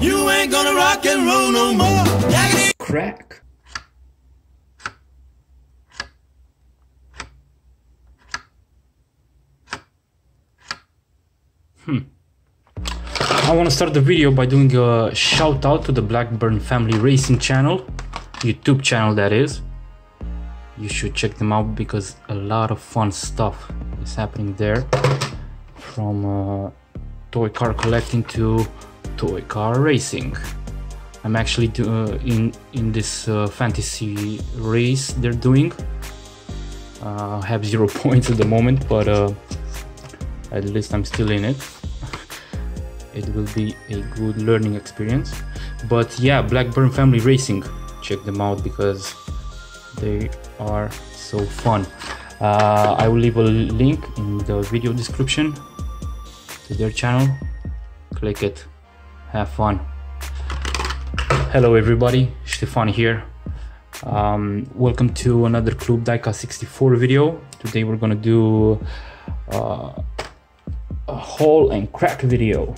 You ain't gonna rock and roll no more. Crack. Hmm. I want to start the video by doing a shout out to the Blackburn Family Racing channel, YouTube channel that is. You should check them out because a lot of fun stuff is happening there. From uh, toy car collecting to toy car racing. I'm actually do, uh, in in this uh, fantasy race they're doing. Uh, I have zero points at the moment, but uh, at least I'm still in it. it will be a good learning experience. But yeah, Blackburn Family Racing, check them out because they are so fun. Uh, I will leave a link in the video description to their channel. Click it, have fun. Hello everybody, Stefan here. Um, welcome to another Club Diecast 64 video. Today we're gonna do uh, a haul and crack video.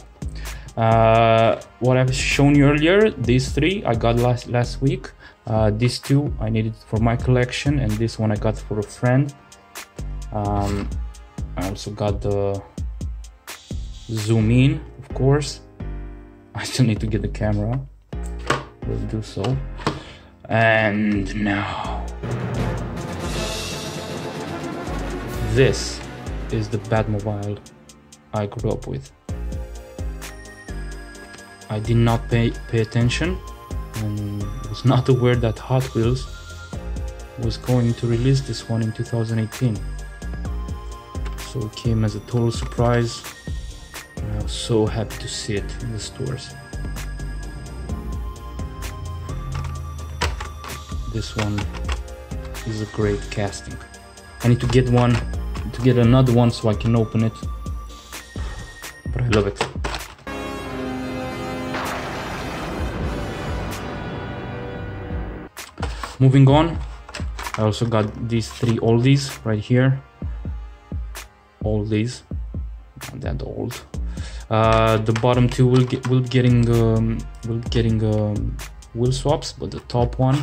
Uh, what I've shown you earlier, these three I got last last week. Uh, these two I needed for my collection, and this one I got for a friend. Um, I also got the zoom in, of course. I still need to get the camera. Let's do so. And now, this is the Batmobile I grew up with. I did not pay, pay attention and was not aware that Hot Wheels was going to release this one in 2018. So it came as a total surprise So happy to see it in the stores. This one is a great casting. I need to get one, to get another one so I can open it. But I love it. Moving on, I also got these three oldies right here. Oldies, not that old. Uh, the bottom two will get will getting um, will getting um, wheel swaps, but the top one,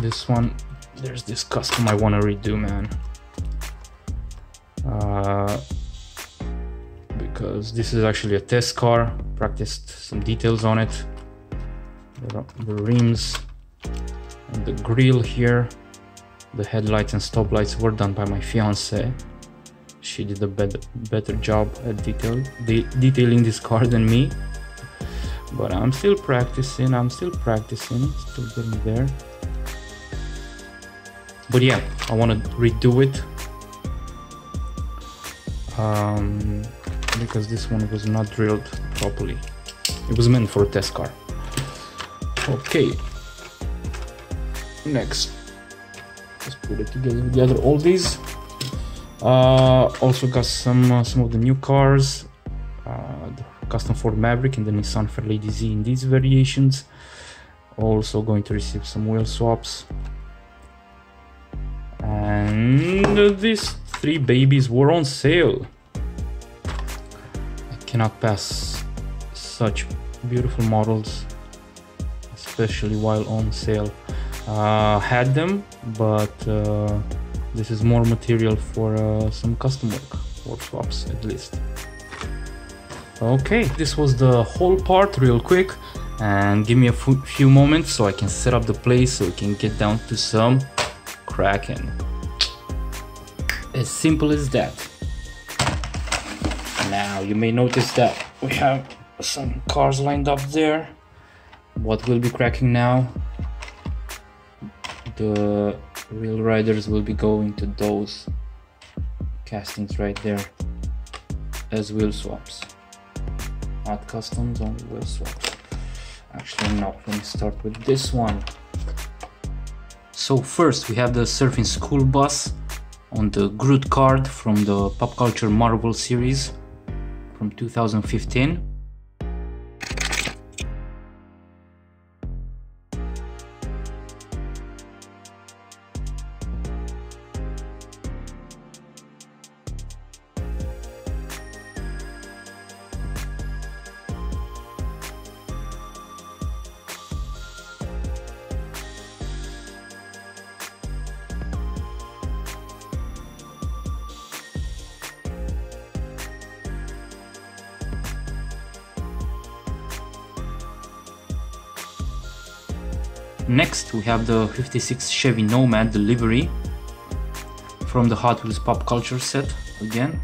this one, there's this custom I want to redo, man. Uh, because this is actually a test car. Practiced some details on it. The, the rims and the grill here the headlights and stoplights were done by my fiance she did a better, better job at detail, de detailing this car than me. But i'm still practicing i'm still practicing still getting there. But yeah i want to redo it. Um, because this one was not drilled properly. It was meant for a test car. Okay. Next. Let's put it together together all these uh, also got some uh, some of the new cars uh, the custom ford maverick and the nissan fairlady z in these variations. Also going to receive some wheel swaps. And these three babies were on sale. I cannot pass such beautiful models especially while on sale. Uh, had them but uh, this is more material for uh, some custom work or swaps at least. Okay this was the whole part real quick. And give me a few moments so I can set up the place so we can get down to some cracking as simple as that. Now you may notice that we have some cars lined up there. What will be cracking now? The real riders will be going to those castings right there as wheel swaps. Not customs only wheel swaps. Actually no let me start with this one. So first we have the surfing school bus on the Groot card from the pop culture marvel series from 2015 Next we have the 56 Chevy Nomad delivery from the Hot Wheels pop culture set again.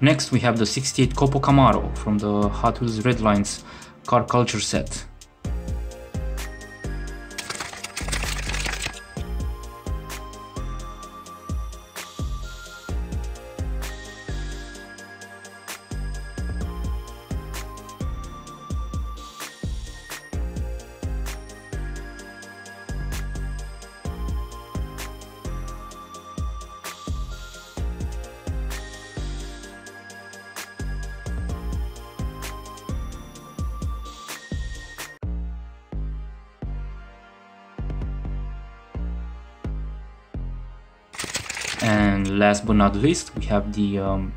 Next we have the 68 Copo Camaro from the Hot Wheels Redlines car culture set. And last but not least, we have the um,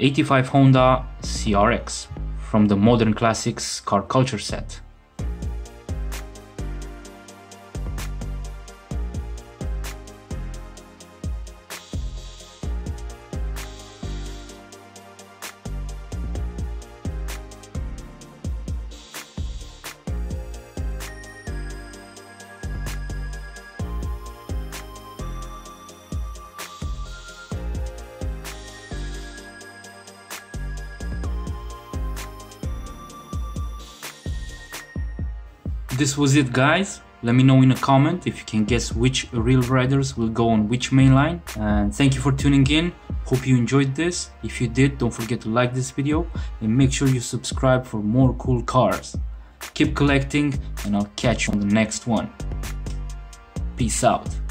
85 Honda CRX from the Modern Classics Car Culture set. This was it guys. Let me know in a comment if you can guess which real riders will go on which main line. And thank you for tuning in. Hope you enjoyed this. If you did, don't forget to like this video and make sure you subscribe for more cool cars. Keep collecting and I'll catch you on the next one. Peace out.